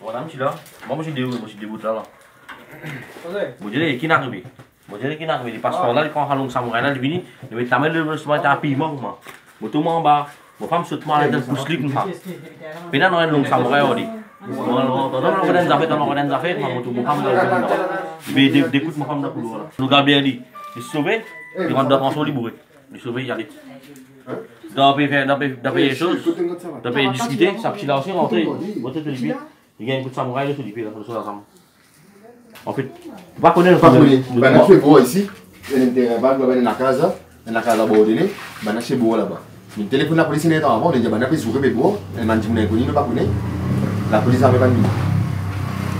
Orang mau buta lah. Mau jadi kina tu bi. Mau jadi kina. Pas sekolah di halung samurai na di bini, di tamen lu semua tapi mau mah. Butuh mau mau faham sut mah. Pina noen lung samurai odi. Mau zafet, zafet, mau mau dah. Bi kut mau dah keluar. Lu gabe di. Di sauver, di rendre transfert di bourré. Di sauver y aller. D'après faire, d'après d'après les choses, d'après discuter, ça petit là aussi rentrer, Il y a un coup de samouraï, de là, le soir ensemble. En fait, pas connaître Pas kuni. Bana tu boa ici. Ele tem vai vai na casa, na casa boa dele. Bana che boa là-bas. Min téléphone la police pas avant. Elle m'a dit mon inconnu pas. La police a pas mis.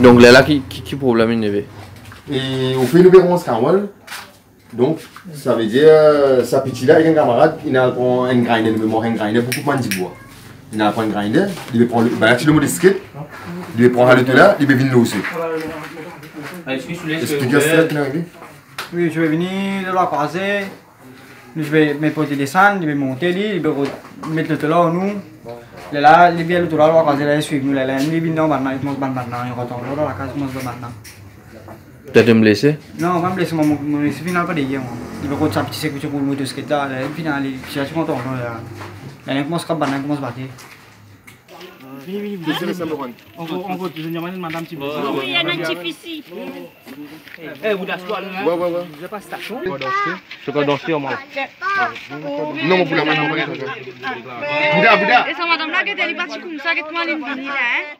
Donc là, là qui, qui, qui problème il y avait Et au fait nous verrons ce qu'on Donc, ça veut dire, euh, sa petite là, il y a un camarade, il a un grinder, il me un grinder, beaucoup de bois. Il a un grinder, il va prendre, bah tu le mot de skate, il va prendre le tout là, il va venir aussi. Explique ça, tu l'as vu Oui, je vais venir de la croiser. Je vais mes potes descendre, je vais monter, je vais mettre le là nous. Là, là, il vient le tout là, la là, suivre nous, là, là, il vient dans le il monte dans le il retourne là, la case, dans le Peut-être me laisser Non, même laisse-moi mon final pas d'ailleurs. Il va continuer sa petite sécurité pour le moto skate là, là, final, il cherche à là. Là, il commence à battre, il commence à battre. On va, on va devenir madame Thibault. Oui, il y a un petit ici. Eh, vous d'asseoir là. Ouais, ouais, ouais. Je vais pas station. Je peux danser au moins. Non, mon poulain, maintenant, regarde. Bouddha, Bouddha Et ça, madame là, qui est partie comme ça, qui est mal venue là.